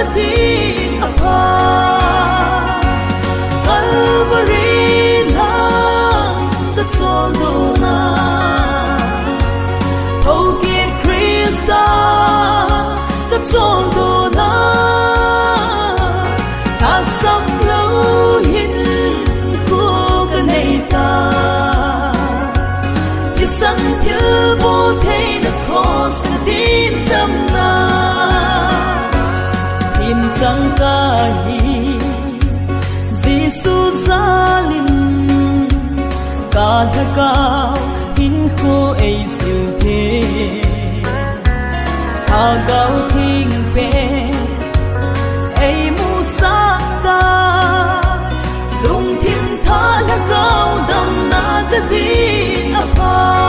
to be. hoa cao, kín khô ấy siêu thế. Thao gấu thiên bề ấy mu xa ta. Lung thiên thơ là gấu đông na ta đi na pa.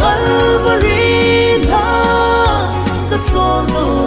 Calvary là ta cho gấu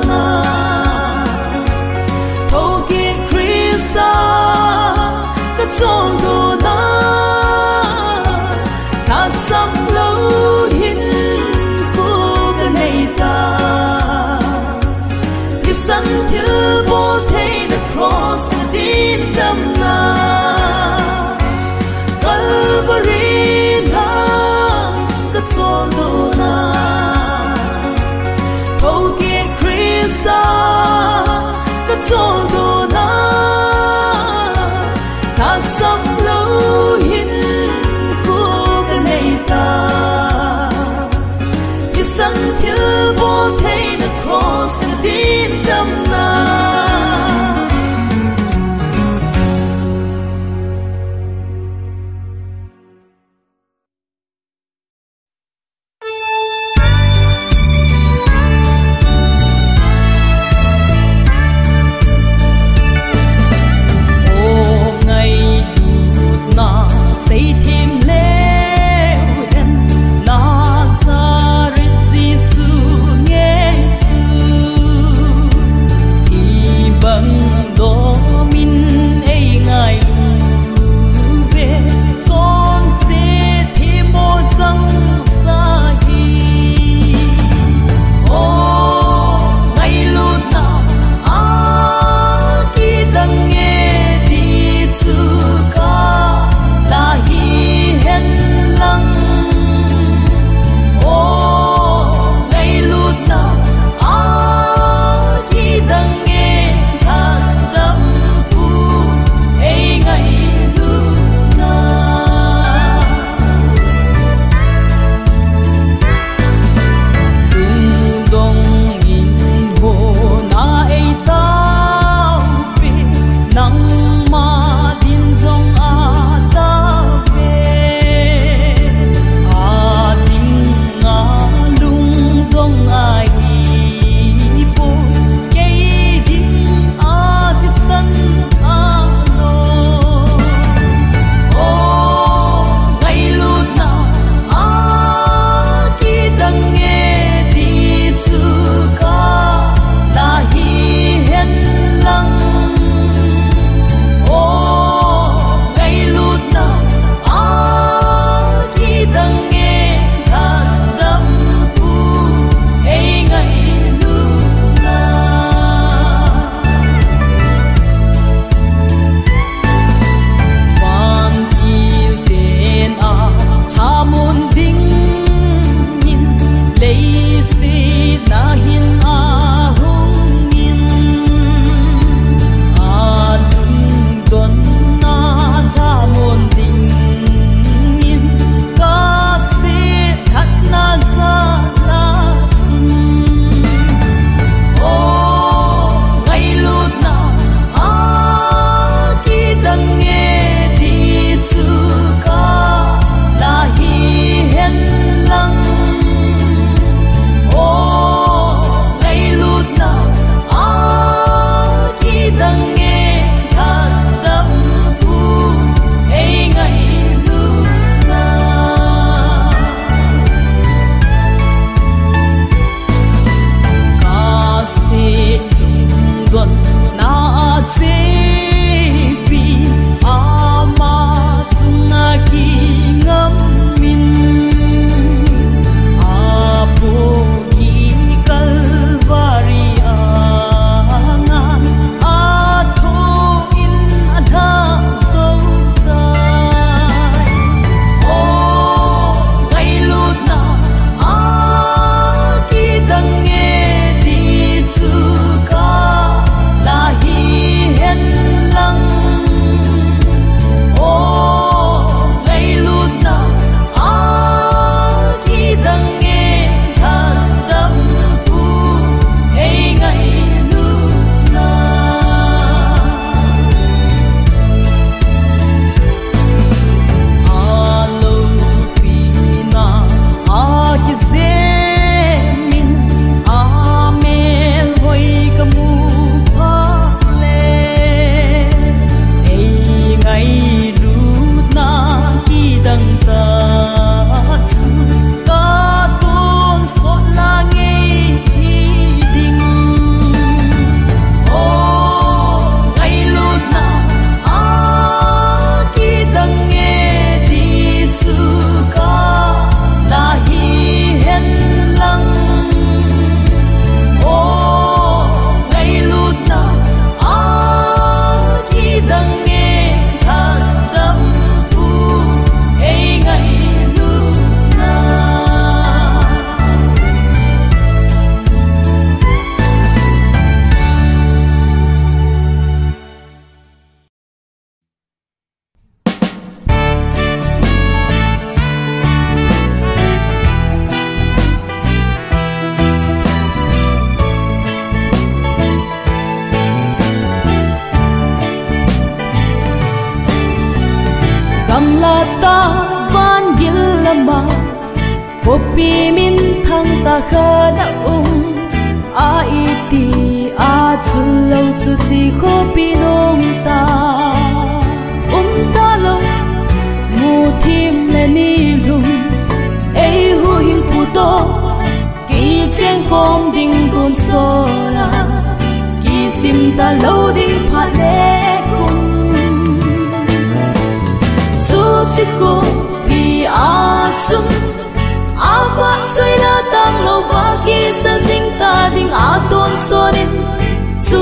chu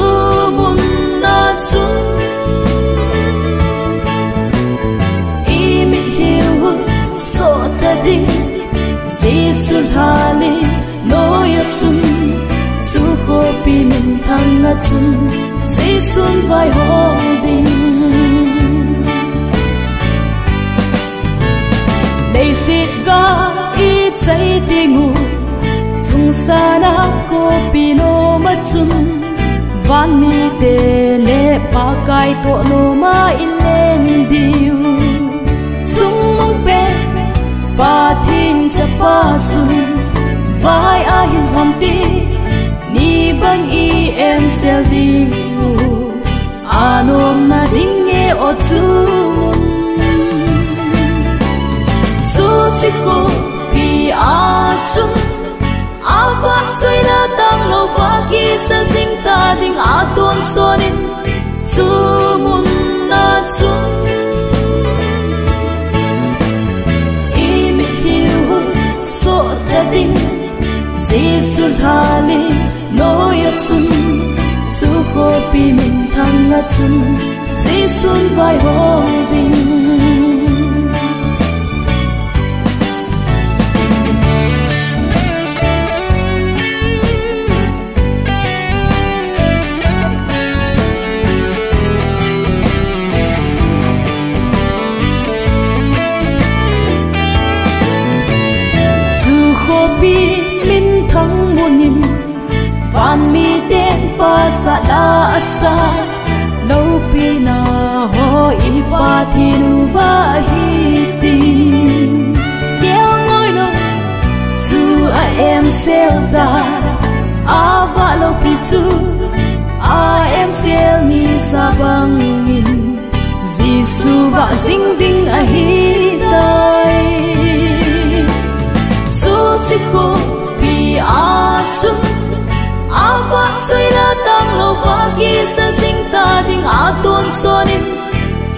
mun na chung i mi hiu so ta ding Jesus hali no ya chung chu ko pi min thang na chung Jesus vai hong ding đầy xịt ga y chạy đi ngủ. Chung sa na ko pino ma chun van mi te le pa kai to no ma in len diu sung mong pe pa thin sa pa chun vai a hin hom ti ni bang i em sel ding anom à na ding e o chu mun a so din chu mun na chung i mi hiu so ta ding Giêsu hali no ya chung chu ko pi min thang na chung Giêsu vai hong la asa no pi na ho i pa thi nu va hi tin. Kêu ngồi nô chu a em sel da a va lo pi chu a em sel ni sa bang min su va ding ding a hi tai chu chi ko pi a chung phong suy la tăng lâu quá khi sa sing ta ding a tuôn so nin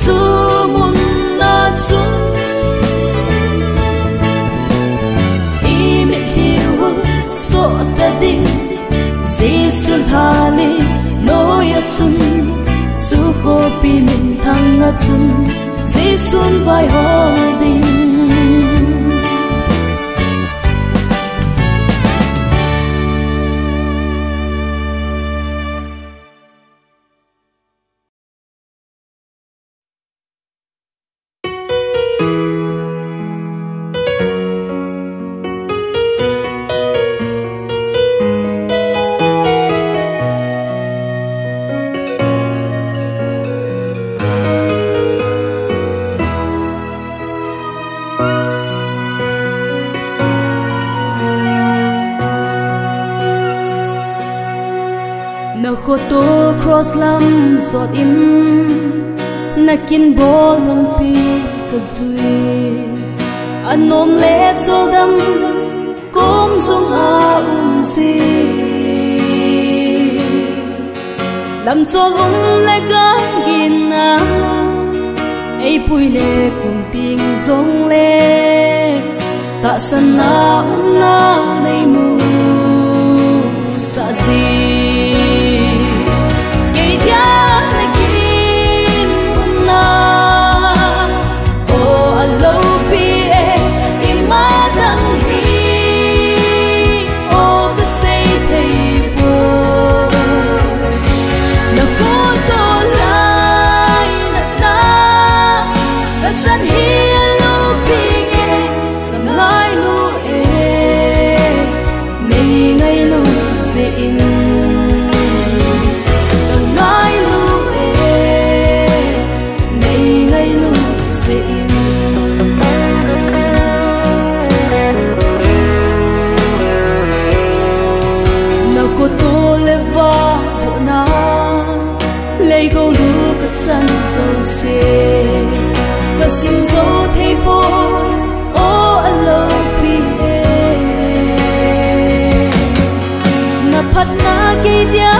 chu mun na chung i mi ki so ta ding Jesus hali no ya chun chu ko pi min thang a chun xuân vai holding sot in nakin bol mong pi ka zui anom le chol dam kom zong a um si lam chol um le ka gin na ei pui le kum ting zong le ta san na um na nei mu sa gì 掉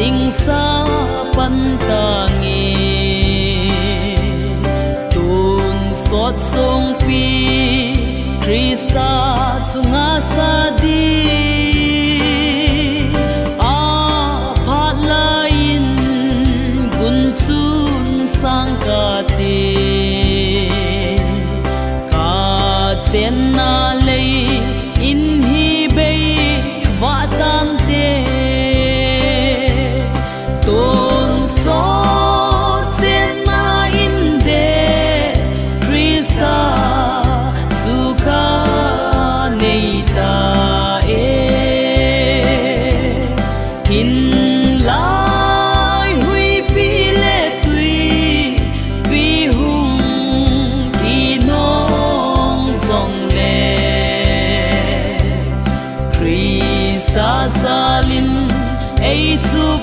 Hình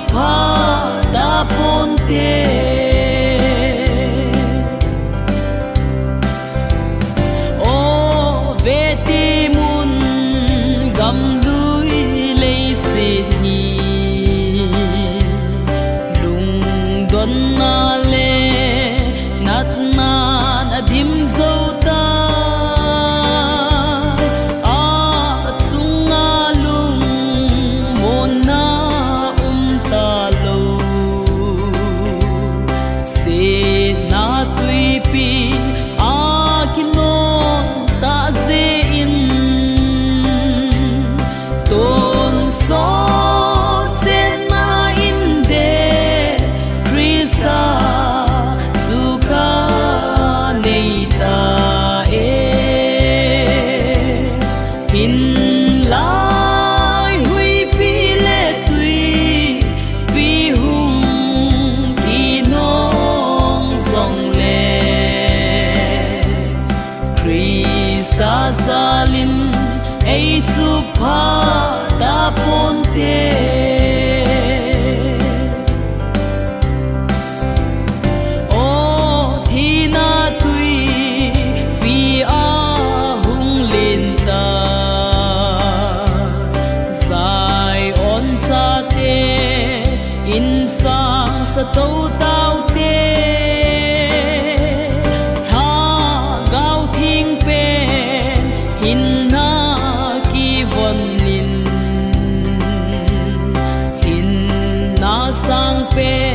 in na ki romper.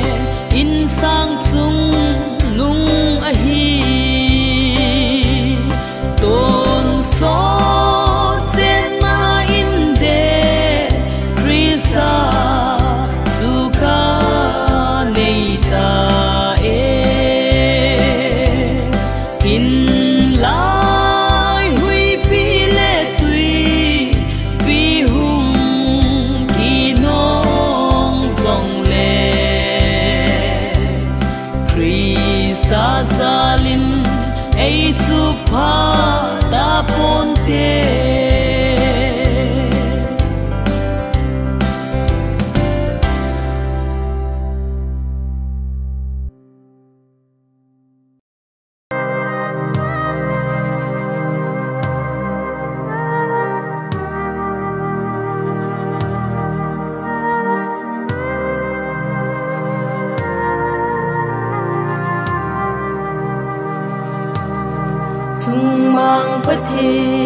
听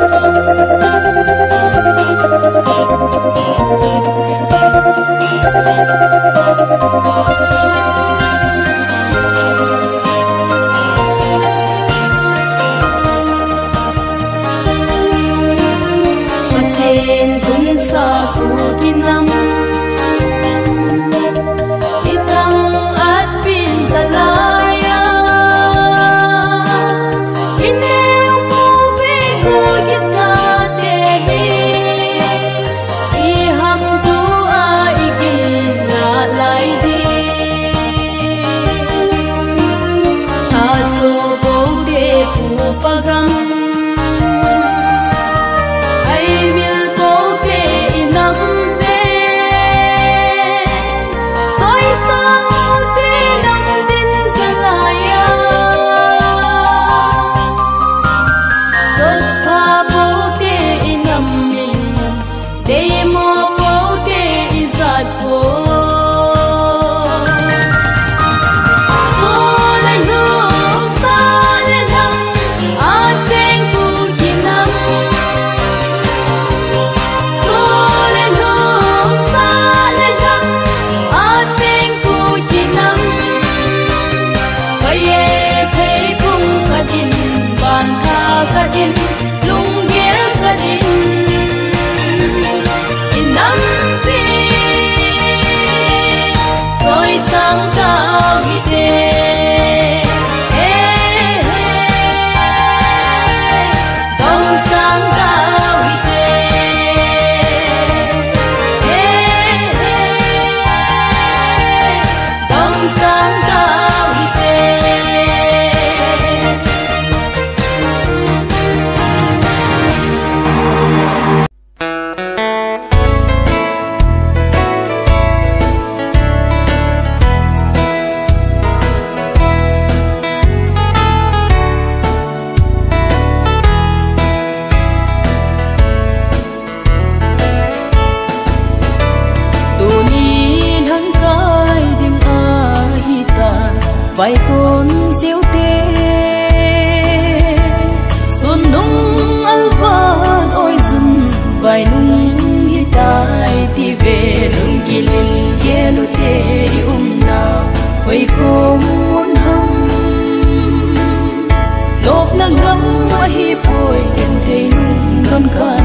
Thank vài con diêu tê. Xuân nung ơ vân ôi dùm vai nung hi tai thì về đường kỳ linh kia lu tê um nào. Quay không muốn hâm nộp nắng ngấm hoa hi bồi kèm thấy nung con coi